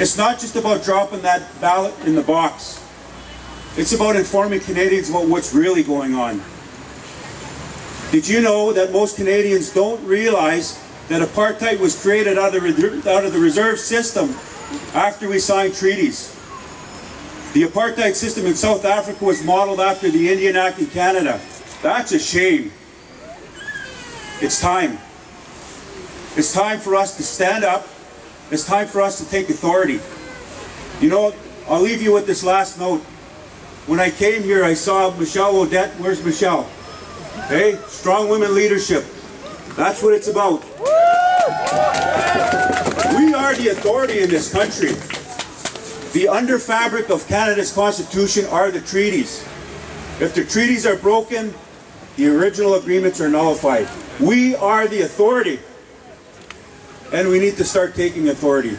It's not just about dropping that ballot in the box. It's about informing Canadians about what's really going on. Did you know that most Canadians don't realize that apartheid was created out of, the, out of the reserve system after we signed treaties? The apartheid system in South Africa was modeled after the Indian Act in Canada. That's a shame. It's time. It's time for us to stand up. It's time for us to take authority. You know, I'll leave you with this last note. When I came here, I saw Michelle Odette. Where's Michelle? Hey, strong women leadership. That's what it's about. We are the authority in this country. The underfabric of Canada's constitution are the treaties. If the treaties are broken, the original agreements are nullified. We are the authority. And we need to start taking authority.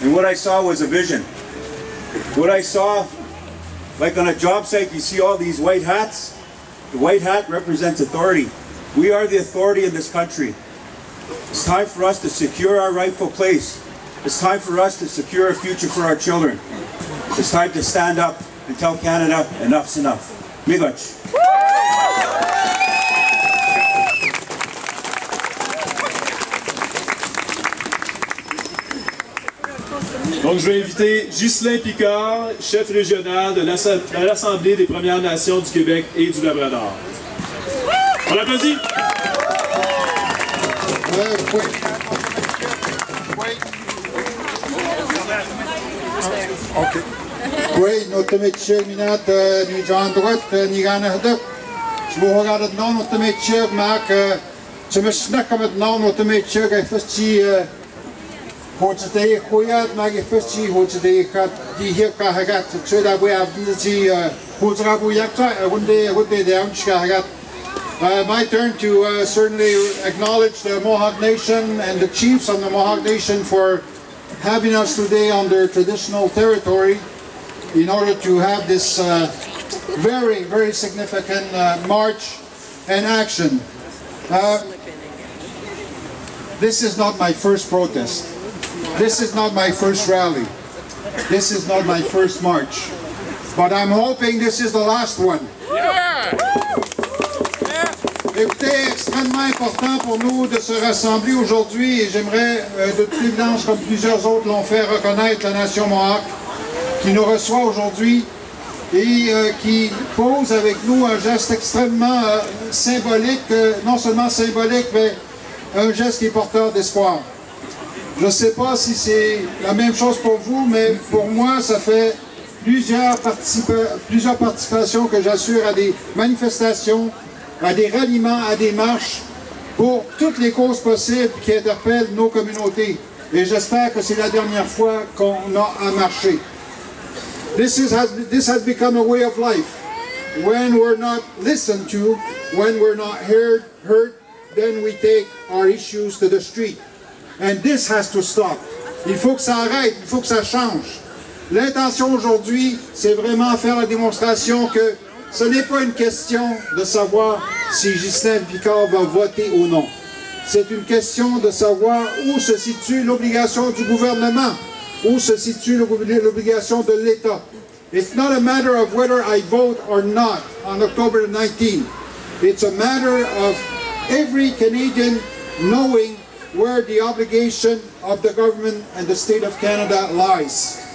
And what I saw was a vision. What I saw, like on a job site, you see all these white hats. The white hat represents authority. We are the authority in this country. It's time for us to secure our rightful place. It's time for us to secure a future for our children. It's time to stand up and tell Canada enough's enough. Migoch. Donc, je vais inviter Ghislain Picard, chef régional de l'Assemblée des Premières Nations du Québec et du Labrador. On l'applaudit! Oui, notre minat euh, ni John Drutt euh, ni Ganahdup. Je vous regarde maintenant, notre métier, Marc. Euh, je me snack maintenant, notre métier, un festival. My turn to uh, certainly acknowledge the Mohawk Nation and the chiefs of the Mohawk Nation for having us today on their traditional territory in order to have this uh, very, very significant uh, march and action. This is not my first protest. This is not my first rally. This is not my first march. But I'm hoping this is the last one. Écoutez, extrêmement important pour nous de se rassembler aujourd'hui et j'aimerais, euh, de toute évidence, comme plusieurs autres l'ont fait, reconnaître la nation Mohawk qui nous reçoit aujourd'hui et euh, qui pose avec nous un geste extrêmement euh, symbolique, non seulement symbolique, mais un geste qui est porteur d'espoir. Je ne sais pas si c'est la même chose pour vous, mais pour moi, ça fait plusieurs, participa- plusieurs participations que j'assure à des manifestations, à des ralliements, à des marches pour toutes les causes possibles qui interpellent nos communautés. Et j'espère que c'est la dernière fois qu'on a à marcher. This, is, has, become a way of life. When we're not listened to, when we're not heard, then we take our issues to the street. And this has to stop. Il faut que ça arrête, il faut que ça change. L'intention aujourd'hui, c'est vraiment faire la démonstration que ce n'est pas une question de savoir si Ghislain Picard va voter ou non. C'est une question de savoir où se situe l'obligation du gouvernement, où se situe l'obli- l'obligation de l'État. It's not a matter of whether I vote or not on October 19. It's a matter of every Canadian knowing where the obligation of the government and the state of Canada lies.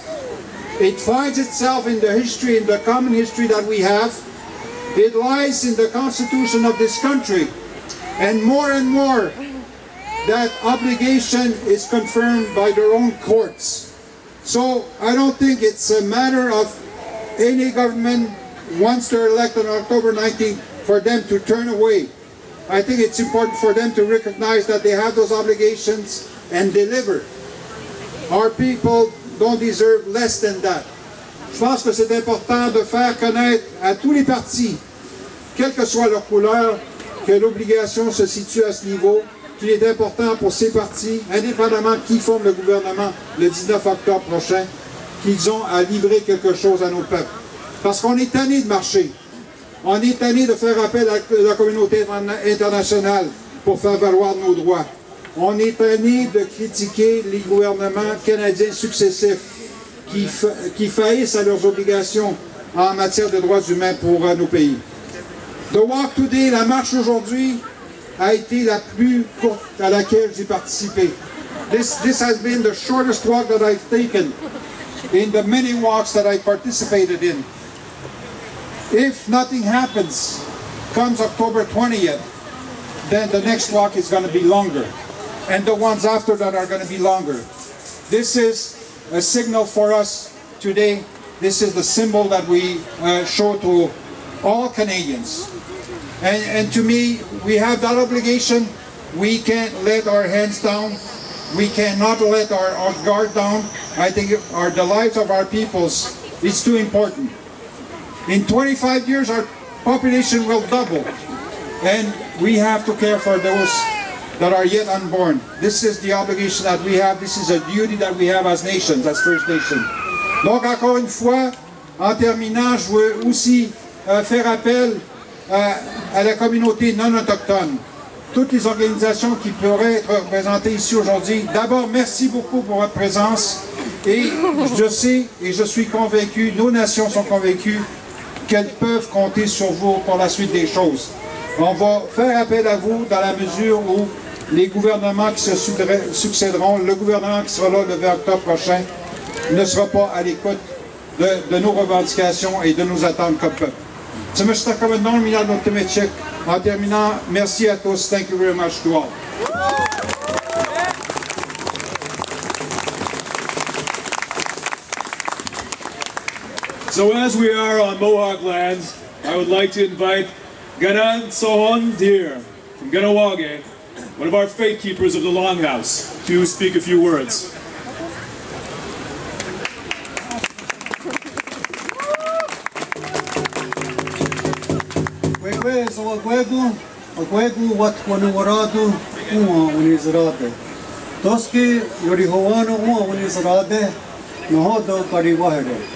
It finds itself in the history, in the common history that we have. It lies in the constitution of this country. And more and more, that obligation is confirmed by their own courts. So I don't think it's a matter of any government, once they're elected on October 19th, for them to turn away. I think it's important for them to recognize that they have those obligations and deliver. Our people don't deserve less than that. Je pense que c'est important de faire connaître à tous les partis, quelle que soit leur couleur, que l'obligation se situe à ce niveau, qu'il est important pour ces partis, indépendamment qui forme le gouvernement le 19 octobre prochain, qu'ils ont à livrer quelque chose à nos peuples. Parce qu'on est tanné de marcher. On est tanné de faire appel à la communauté interna- internationale pour faire valoir nos droits. On est tanné de critiquer les gouvernements canadiens successifs. qui, qui faillissent à leurs obligations en matière de droits humains pour nos pays. The Walk Today, la marche aujourd'hui, a été la plus courte à laquelle j'ai participé. This, this has been the shortest walk that I've taken in the many walks that I participated in. If nothing happens, comes October 20th, then the next walk is going to be longer. And the ones after that are going to be longer. This is a signal for us today. This is the symbol that we uh, show to all Canadians. And, and to me, we have that obligation. We can't let our hands down. We cannot let our, our guard down. I think our, the lives of our peoples is too important. In 25 years, our population will double. And we have to care for those that are yet unborn. This is the obligation that we have. This is a duty that we have as nations, as First Nation. Donc, encore une fois, en terminant, je veux aussi euh, faire appel euh, à la communauté non autochtone. Toutes les organisations qui pourraient être représentées ici aujourd'hui. D'abord, merci beaucoup pour votre présence. Et je sais et je suis convaincu, nos nations sont convaincues qu'elles peuvent compter sur vous pour la suite des choses. On va faire appel à vous dans la mesure où les gouvernements qui se succéderont, le gouvernement qui sera là le 20 octobre prochain, ne sera pas à l'écoute de, nos revendications et de nos attentes comme peuple. En terminant, merci à tous. Thank you very much to all. So as we are on Mohawk lands, I would like to invite Ganan Sohon Deer from Kahnawake, one of our faith keepers of the Longhouse, to speak a few words. nohodo.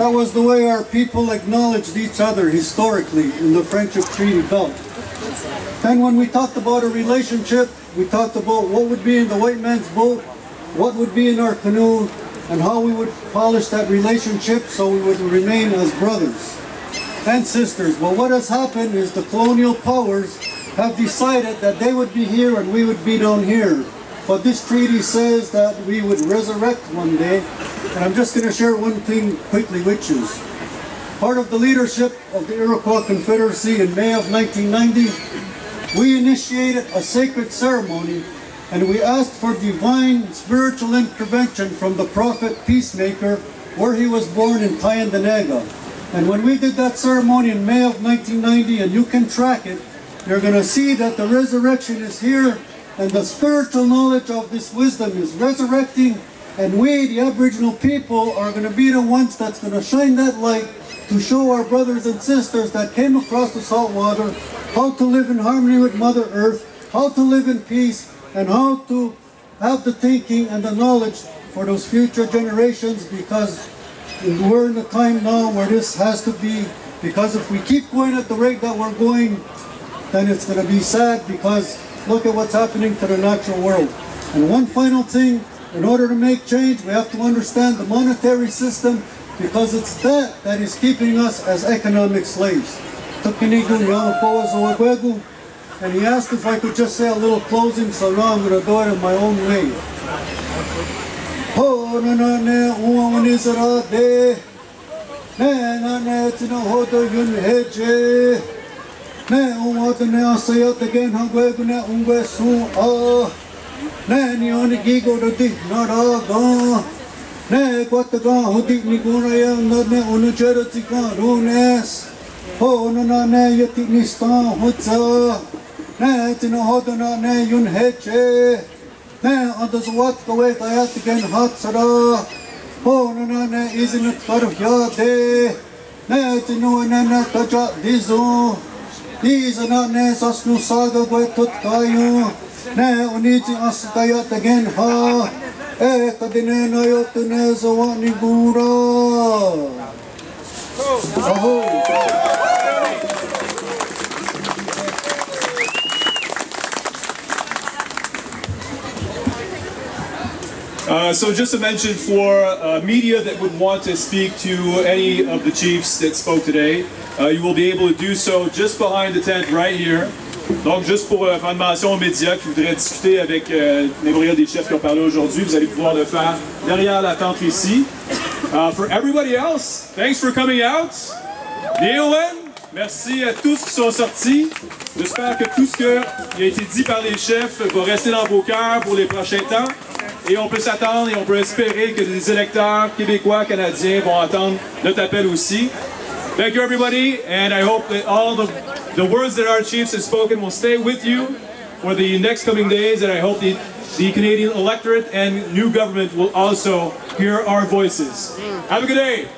that was the way our people acknowledged each other historically in the Friendship Treaty Belt. Then when we talked about a relationship, we talked about what would be in the white man's boat, what would be in our canoe, and how we would polish that relationship so we would remain as brothers and sisters. But what has happened is the colonial powers have decided that they would be here and we would be down here. But this treaty says that we would resurrect one day. And I'm just going to share one thing quickly with you. Part of the leadership of the Iroquois Confederacy in May of 1990, we initiated a sacred ceremony and we asked for divine spiritual intervention from the prophet Peacemaker where he was born in Tyendinaga. And when we did that ceremony in May of 1990, and you can track it, you're going to see that the resurrection is here, and the spiritual knowledge of this wisdom is resurrecting, and we, the Aboriginal people, are going to be the ones that's going to shine that light to show our brothers and sisters that came across the salt water how to live in harmony with Mother Earth, how to live in peace, and how to have the thinking and the knowledge for those future generations because we're in a time now where this has to be, because if we keep going at the rate that we're going, then it's going to be sad because look at what's happening to the natural world. And one final thing, in order to make change, we have to understand the monetary system because it's that that is keeping us as economic slaves. And he asked if I could just say a little closing, so now I'm going to do it in my own way. ne uwa ni ne na ne tino ho do yun he je ne uwa te ne 내 니온이 기고르디 너라가 내 꽃가 호디 니고나야 너네 오늘 저러지가 로네스 호노나 내 여티 니스타 호자 내 지노 호도나 내 윤해체 내 어디서 왔고에 가야티겐 하츠라 호노나 내 이즈는 거르야데 내 지노 내내 도자 디조 디즈나 내 사스누 사가 고에 tutka요 ne ha ne gura Ahoy! Uh, so just to mention for uh, media that would want to speak to any of the chiefs that spoke today, uh, you will be able to do so just behind the tent right here. Donc juste pour euh, faire une mention aux médias qui voudraient discuter avec euh, les brigades des chefs qui ont parlé aujourd'hui, vous allez pouvoir le faire derrière la tente ici. Uh, for everybody else, thanks for coming out. DON, merci à tous qui sont sortis. J'espère que tout ce qui a été dit par les chefs va rester dans vos cœurs pour les prochains temps. Et on peut s'attendre et on peut espérer que les électeurs québécois, canadiens vont entendre notre appel aussi. Thank you everybody, and I hope that all the, the words that our chiefs have spoken will stay with you for the next coming days, and I hope the, the Canadian electorate and new government will also hear our voices. Have a good day.